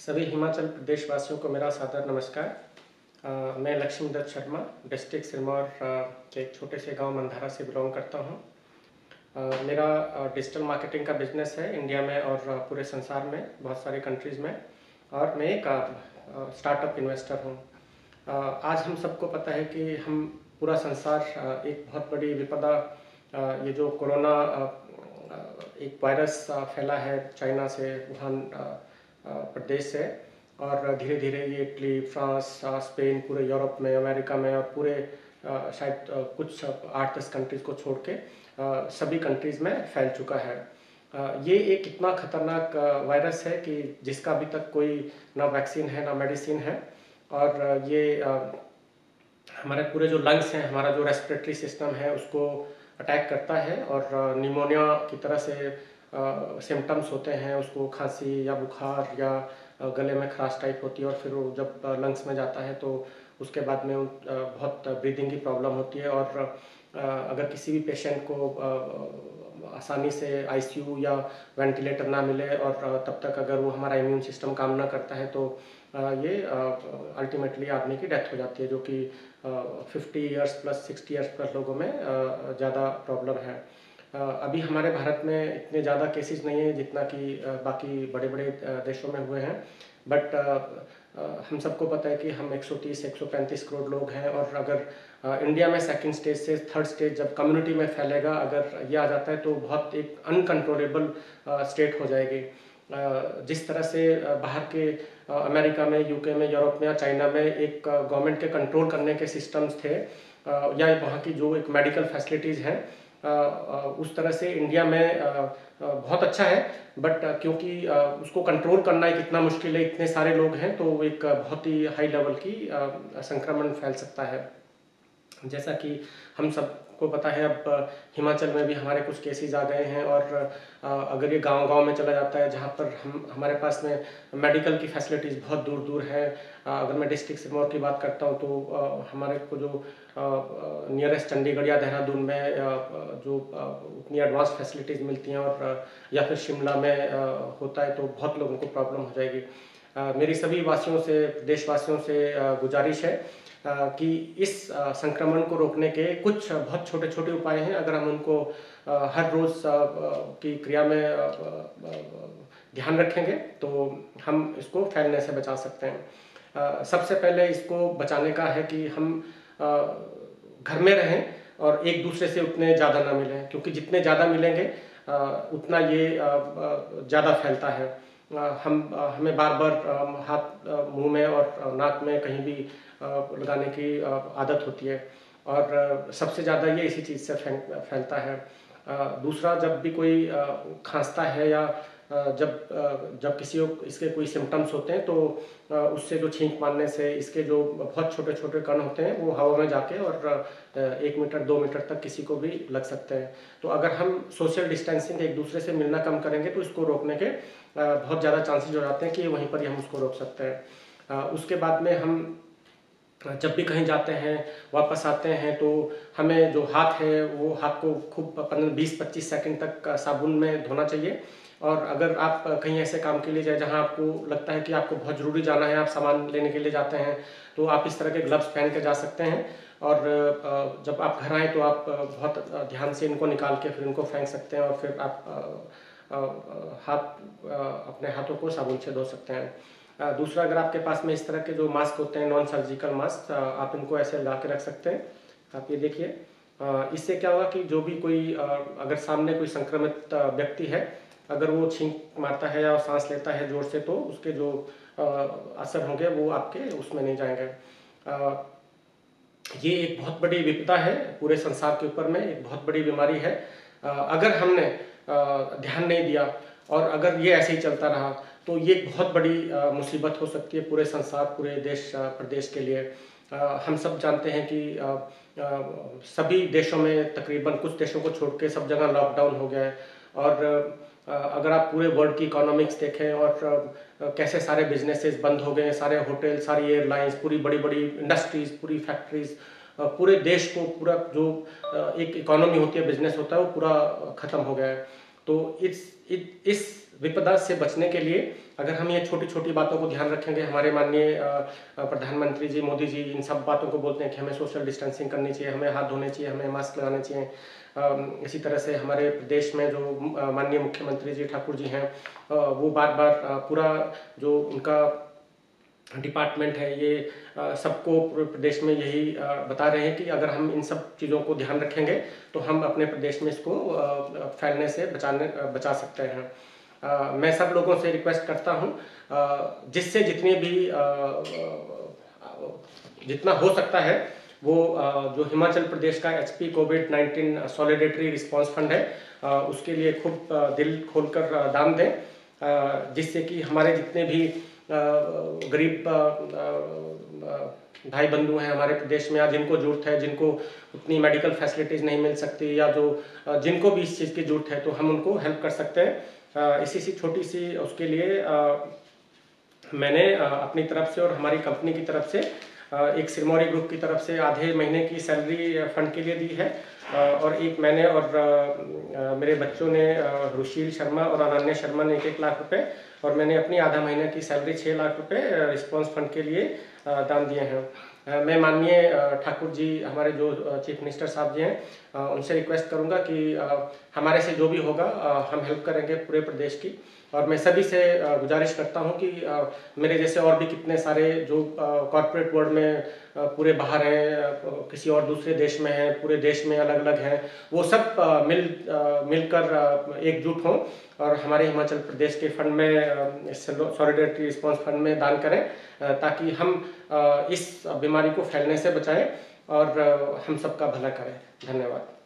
सभी हिमाचल प्रदेश वासियों को मेरा सादर नमस्कार। आ, मैं लक्ष्मी दत्त शर्मा डिस्ट्रिक्ट सिरमौर के एक छोटे से गाँव मंधारा से बिलोंग करता हूँ। मेरा डिजिटल मार्केटिंग का बिज़नेस है इंडिया में और पूरे संसार में बहुत सारे कंट्रीज़ में। और मैं एक स्टार्टअप इन्वेस्टर हूँ। आज हम सबको पता है कि हम पूरा संसार एक बहुत बड़ी विपदा ये जो कोरोना एक वायरस फैला है चाइना से वुहान प्रदेश से और धीरे धीरे ये इटली, फ्रांस स्पेन, पूरे यूरोप में, अमेरिका में और पूरे शायद कुछ आठ दस कंट्रीज़ को छोड़ के सभी कंट्रीज़ में फैल चुका है। ये एक इतना खतरनाक वायरस है कि जिसका अभी तक कोई ना वैक्सीन है, ना मेडिसिन है। और ये हमारे पूरे जो लंग्स हैं, हमारा जो रेस्पिरेटरी सिस्टम है, उसको अटैक करता है। और निमोनिया की तरह से सिम्टम्स होते हैं, उसको खांसी या बुखार या गले में खराश टाइप होती है और फिर वो जब लंग्स में जाता है तो उसके बाद में बहुत ब्रीदिंग की प्रॉब्लम होती है और अगर किसी भी पेशेंट को आसानी से आईसीयू या वेंटिलेटर ना मिले और तब तक अगर वो हमारा इम्यून सिस्टम काम ना करता है तो ये अल्टीमेटली आदमी की डेथ हो जाती है जो कि 50 इयर्स प्लस 60 इयर्स प्लस लोगों में ज़्यादा प्रॉब्लम है। अभी हमारे भारत में इतने ज़्यादा केसेस नहीं हैं जितना कि बाकी बड़े बड़े देशों में हुए हैं। बट हम सबको पता है कि हम 130 135 करोड़ लोग हैं और अगर इंडिया में सेकंड स्टेज से थर्ड स्टेज जब कम्युनिटी में फैलेगा, अगर ये आ जाता है तो बहुत एक अनकंट्रोलेबल स्टेट हो जाएगी। जिस तरह से बाहर के अमेरिका में यूके में यूरोप में या चाइना में एक गवर्नमेंट के कंट्रोल करने के सिस्टम्स थे या वहाँ की जो एक मेडिकल फैसिलिटीज़ हैं उस तरह से इंडिया में बहुत अच्छा है बट क्योंकि उसको कंट्रोल करना एक इतना मुश्किल है, इतने सारे लोग हैं तो एक बहुत ही हाई लेवल की संक्रमण फैल सकता है। जैसा कि हम सब को पता है, अब हिमाचल में भी हमारे कुछ केसेस आ गए हैं और अगर ये गाँव गाँव में चला जाता है, जहाँ पर हम, हमारे पास में मेडिकल की फैसिलिटीज़ बहुत दूर दूर है अगर मैं डिस्ट्रिक्ट सिरमौर की बात करता हूँ तो हमारे को जो नियरेस्ट चंडीगढ़ या देहरादून में जो उतनी एडवांस फैसिलिटीज़ मिलती हैं और या फिर शिमला में होता है तो बहुत लोगों को प्रॉब्लम हो जाएगी। मेरी सभी वासियों से, देशवासियों से गुजारिश है कि इस संक्रमण को रोकने के कुछ बहुत छोटे छोटे उपाय हैं। अगर हम उनको हर रोज़ की क्रिया में ध्यान रखेंगे तो हम इसको फैलने से बचा सकते हैं। सबसे पहले इसको बचाने का है कि हम घर में रहें और एक दूसरे से उतने ज़्यादा ना मिलें, क्योंकि जितने ज़्यादा मिलेंगे उतना ये ज़्यादा फैलता है। हम हमें बार बार हाथ मुँह में और नाक में कहीं भी लगाने की आदत होती है। और सबसे ज़्यादा ये इसी चीज़ से फैलता है। दूसरा, जब भी कोई खांसता है या जब जब किसी को, इसके कोई सिम्टम्स होते हैं तो उससे जो छींक मारने से, इसके जो बहुत छोटे छोटे कण होते हैं, वो हवा में जाके और एक मीटर, दो मीटर तक किसी को भी लग सकते हैं। तो अगर हम सोशल डिस्टेंसिंग एक दूसरे से मिलना कम करेंगे तो इसको रोकने के बहुत ज़्यादा चांसेज हो जाते हैं कि वहीं पर ही हम उसको रोक सकते हैं। उसके बाद में हम जब भी कहीं जाते हैं, वापस आते हैं तो हमें जो हाथ है, वो हाथ को खूब पंद्रह बीस पच्चीस सेकंड तक साबुन में धोना चाहिए। और अगर आप कहीं ऐसे काम के लिए जाए, जहाँ आपको लगता है कि आपको बहुत ज़रूरी जाना है, आप सामान लेने के लिए जाते हैं तो आप इस तरह के ग्लव्स पहन के जा सकते हैं। और जब आप घर आए तो आप बहुत ध्यान से इनको निकाल के फिर इनको फेंक सकते हैं और फिर आप हाथ अपने हाथों को साबुन से धो सकते हैं। दूसरा, अगर आपके पास में इस तरह के जो मास्क होते हैं नॉन सर्जिकल मास्क आप इनको ऐसे ला के रख सकते हैं। आप ये देखिए इससे क्या होगा कि जो भी कोई अगर सामने कोई संक्रमित व्यक्ति है, अगर वो छींक मारता है या सांस लेता है ज़ोर से तो उसके जो असर होंगे, वो आपके उसमें नहीं जाएँगे। ये एक बहुत बड़ी विपदा है पूरे संसार के ऊपर में, एक बहुत बड़ी बीमारी है। अगर हमने ध्यान नहीं दिया, और अगर ये ऐसे ही चलता रहा तो ये बहुत बड़ी मुसीबत हो सकती है पूरे संसार, पूरे देश प्रदेश के लिए। हम सब जानते हैं कि सभी देशों में तकरीबन कुछ देशों को छोड़ के सब जगह लॉकडाउन हो गया है। और अगर आप पूरे वर्ल्ड की इकोनॉमिक्स देखें और कैसे सारे बिजनेसेस बंद हो गए सारे होटल सारी एयरलाइंस पूरी बड़ी बड़ी इंडस्ट्रीज़ पूरी फैक्ट्रीज पूरे देश को पूरा जो एक इकोनॉमी होती है बिज़नेस होता है, वो पूरा ख़त्म हो गया है। तो इस इस विपदा से बचने के लिए अगर हम ये छोटी छोटी बातों को ध्यान रखेंगे, हमारे माननीय प्रधानमंत्री जी, मोदी जी, इन सब बातों को बोलते हैं कि हमें सोशल डिस्टेंसिंग करनी चाहिए, हमें हाथ धोने चाहिए, हमें मास्क लगाने चाहिए। इसी तरह से हमारे प्रदेश में जो माननीय मुख्यमंत्री जी ठाकुर जी हैं वो बार बार पूरा जो उनका डिपार्टमेंट है, ये सबको प्रदेश में यही बता रहे हैं कि अगर हम इन सब चीज़ों को ध्यान रखेंगे तो हम अपने प्रदेश में इसको फैलने से बचाने बचा सकते हैं। आ, मैं सब लोगों से रिक्वेस्ट करता हूँ जिससे जितनी भी आ, जितना हो सकता है वो जो हिमाचल प्रदेश का H P COVID nineteen solidarity response fund है उसके लिए खूब दिल खोलकर दान दें जिससे कि हमारे जितने भी गरीब भाई बंधु हैं हमारे प्रदेश में या जिनको ज़रूरत है जिनको उतनी मेडिकल फैसिलिटीज़ नहीं मिल सकती या जो जिनको भी इस चीज़ की ज़रूरत है तो हम उनको हेल्प कर सकते हैं। इसी सी छोटी सी उसके लिए मैंने अपनी तरफ़ से और हमारी कंपनी की तरफ़ से एक सिरमौरी ग्रुप की तरफ़ से आधे महीने की सैलरी फंड के लिए दी है। और एक मैंने और मेरे बच्चों ने रुशील शर्मा और अनन्या शर्मा ने एक एक लाख रुपए और मैंने अपनी आधा महीने की सैलरी छः लाख रुपए रिस्पांस फंड के लिए दान दिए हैं। मैं माननीय ठाकुर जी हमारे जो चीफ मिनिस्टर साहब जी हैं उनसे रिक्वेस्ट करूँगा कि हमारे से जो भी होगा हम हेल्प करेंगे पूरे प्रदेश की। और मैं सभी से गुजारिश करता हूँ कि मेरे जैसे और भी कितने सारे जो कॉरपोरेट वर्ल्ड में पूरे बाहर हैं किसी और दूसरे देश में हैं, पूरे देश में अलग अलग हैं, वो सब मिल मिलकर एकजुट हों और हमारे हिमाचल प्रदेश के फंड में सॉलिडरिटी रिस्पांस फंड में दान करें ताकि हम इस बीमारी को फैलने से बचाएँ और हम सबका भला करें। धन्यवाद।